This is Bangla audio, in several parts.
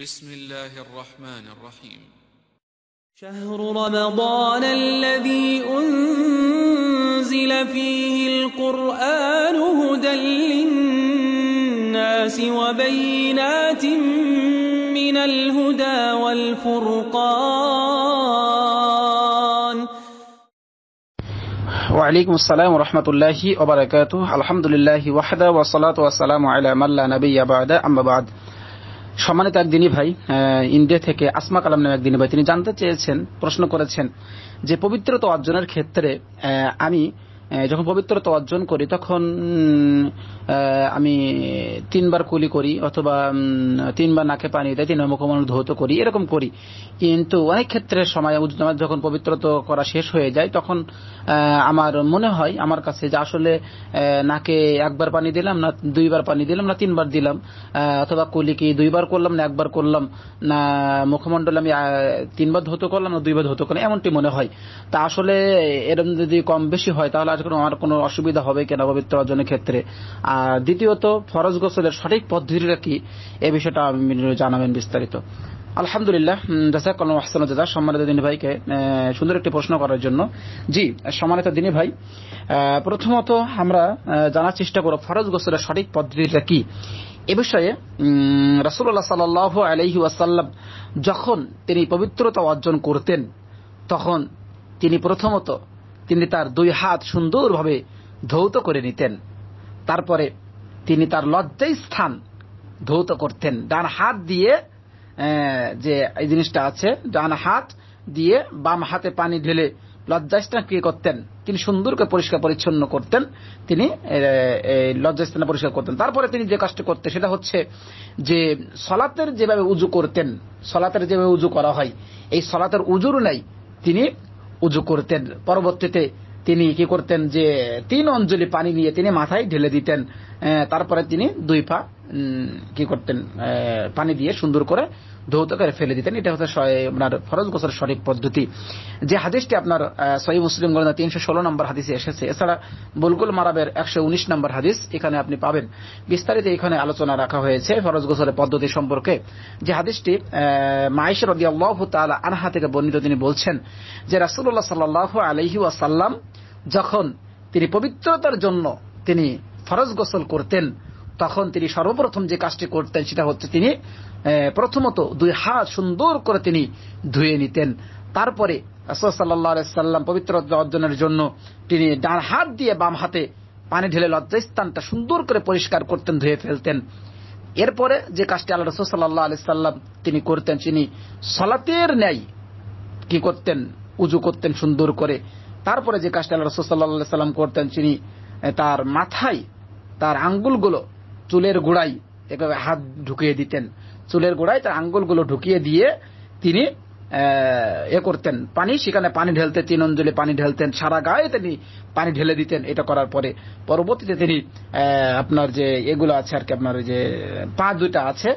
بسم الله الرحمن الرحيم. شهر رمضان الذي أنزل فيه القرآن هدى للناس وبينات من الهدى والفرقان. وعليكم السلام ورحمة الله وبركاته. الحمد لله وحده والصلاة والسلام على من لا نبي بعد. أما بعد সম্মানিত এক দিনী ভাই ইন্ডিয়া থেকে আসমা কালাম নামে এক দিনী ভাই, তিনি জানতে চেয়েছেন, প্রশ্ন করেছেন যে পবিত্রতা অর্জনের ক্ষেত্রে আমি যখন পবিত্রতা অর্জন করি, তখন আমি তিনবার কুলি করি অথবা তিনবার নাকে পানি দেয় তিনবার মুখমণ্ডল ধৌত করি, এরকম করি। কিন্তু অনেক ক্ষেত্রে সময় যখন পবিত্রতা করা শেষ হয়ে যায়, তখন আমার মনে হয়, আমার কাছে যে আসলে নাকে একবার পানি দিলাম না, দুইবার পানি দিলাম না, তিনবার দিলাম অথবা কুলি কি দুইবার করলাম না, একবার করলাম না, মুখমণ্ডল আমি তিনবার ধৌত করলাম না, দুইবার ধৌত করলাম, এমনটি মনে হয়। তা আসলে এরকম যদি কম বেশি হয়, তাহলে আজকে আমার কোনো অসুবিধা হবে কিনা পবিত্র অর্জনের ক্ষেত্রে। আর দ্বিতীয়ত, ফরজ গোসলের সঠিক পদ্ধতিটা কি? এই বিষয়টা আপনি জানাবেন বিস্তারিত। আলহামদুলিল্লাহ জাসাকাল আহসান জাদা সম্মানিত দিনী ভাইকে সুন্দর একটি প্রশ্ন করার জন্য। জি, সম্মানিত দিনী ভাই প্রথমত আমরা জানার চেষ্টা করব ফরজ গোসলের সঠিক পদ্ধতিটা কি? এ বিষয়ে রাসুল্লাহ সাল আলহি ওয়াসাল্লাম যখন তিনি পবিত্রতা অর্জন করতেন, তখন তিনি প্রথমত তিনি তার দুই হাত সুন্দরভাবে ধৌত করে নিতেন। তারপরে তিনি তার লজ্জাই স্থান ধৌত করতেন। ডান হাত দিয়ে যে এই জিনিসটা আছে, ডান হাত দিয়ে বাম হাতে পানি ঢেলে লজ্জাস্থান কি করতেন। তিনি সুন্দর করে পরিষ্কার পরিচ্ছন্ন করতেন। তিনি লজ্জাস্থানে পরিষ্কার করতেন। তারপরে তিনি যে কাজটা করতেন সেটা হচ্ছে যে সলাতের যেভাবে উজু করতেন, সলাতের যেভাবে উজু করা হয়, এই সলাতের উজুর নাই তিনি উজু করতেন। পরবর্তীতে তিনি কি করতেন যে, তিন অঞ্জলি পানি নিয়ে তিনি মাথায় ঢেলে দিতেন। তারপরে তিনি দুই পা কি করতেন পানি দিয়ে সুন্দর করে ধৌত করে ফেলে দিতেন। এটা হচ্ছে আপনার ফরজ গোসল সঠিক পদ্ধতি। যে হাদিসটি আপনার সহি মুসলিম গ্রন্থ তিনশো ষোলো নম্বর হাদিসে এসেছে। এছাড়া বুলগুল মারাবের একশো উনিশ নম্বর হাদিস এখানে আপনি পাবেন। বিস্তারিত এখানে আলোচনা রাখা হয়েছে ফরজ গোসলের পদ্ধতি সম্পর্কে। যে হাদিসটি মাইশর রদি আল্লাহ তালা আনহা থেকে বর্ণিত তিনি বলছেন যে রাসুল্লাহ সাল্লাহ আলহি ওয়াসাল্লাম যখন তিনি পবিত্রতার জন্য তিনি ফরজ গোসল করতেন, তখন তিনি সর্বপ্রথম যে কাজটি করতেন সেটা হচ্ছে তিনি প্রথমত দুই হাত সুন্দর করে তিনি ধুয়ে নিতেন। তারপরে সাল্লাম পবিত্রতা অর্জনের জন্য তিনি ডান হাত দিয়ে বাম হাতে পানি ঢেলে লজ্জাস্থানটা সুন্দর করে পরিষ্কার করতেন, ধুয়ে ফেলতেন। এরপরে যে কাজটি আল্লাহ রসুল সাল্লাহ আলি সাল্লাম তিনি করতেন, তিনি সলাতের ন্যায় কি করতেন, উজু করতেন সুন্দর করে। তারপরে যে কাজটা আল্লাহ রসুল সাল্লাহ সাল্লাম করতেন, তিনি তার মাথায় তার আঙ্গুলগুলো চুলের গোড়ায় এভাবে হাত ঢুকিয়ে দিতেন। চুলের গোড়ায় তার আঙ্গুলগুলো ঢুকিয়ে দিয়ে তিনি, এ করতেন। পানি, সেখানে পানি ঢেলতে তিন অঞ্জলি পানি ঢেলতেন, সারা গায়ে তিনি পানি ঢেলে দিতেন এটা করার পরে। পরবর্তীতে তিনি আপনার যে এগুলো আছে আর কি, আপনার যে পা দুটা আছে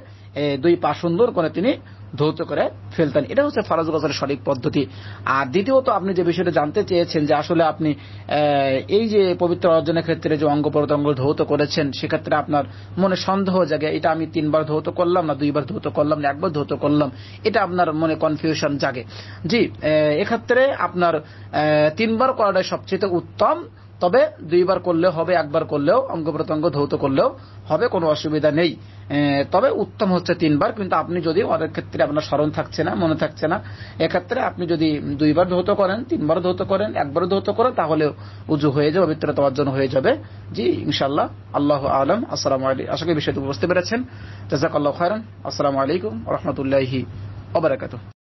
দুই পা সুন্দর করে তিনি ধৌত করে ফেলতেন। এটা হচ্ছে ফরজ গোসলের সঠিক পদ্ধতি। আর দ্বিতীয়ত, আপনি যে বিষয়টা জানতে চেয়েছেন যে আসলে আপনি এই যে পবিত্র অর্জনের ক্ষেত্রে যে অঙ্গ প্রত্যঙ্গ ধৌত করেছেন, সেক্ষেত্রে আপনার মনে সন্দেহ জাগে, এটা আমি তিনবার ধৌত করলাম না দুইবার ধৌত করলাম না, একবার ধৌত করলাম, এটা আপনার মনে কনফিউশন জাগে। জি এক্ষেত্রে আপনার তিনবার করাটাই সবচেয়ে উত্তম তবে দুইবার করলেও হবে, একবার করলেও, অঙ্গ প্রত্যঙ্গ ধৌত করলেও হবে, কোনো অসুবিধা নেই। তবে উত্তম হচ্ছে তিনবার, কিন্তু আপনি যদি অনেক ক্ষেত্রে আপনার স্মরণ থাকছে না, মনে থাকছে না, এক্ষেত্রে আপনি যদি দুইবার ধৌত করেন, তিনবার ধৌত করেন একবার ধৌত করেন তাহলে উজু হয়ে যাবে, পবিত্রতা অর্জন হয়ে যাবে। জি ইনশাল্লাহ আল্লাহ আলম, আসসালাম আলাইকুম। আশা করি বিষয়টি বুঝতে পেরেছেন। জাজাক আল্লাহ খায়রান, আসসালামু আলাইকুম রহমতুল্লাহি ওবরাকাতুহ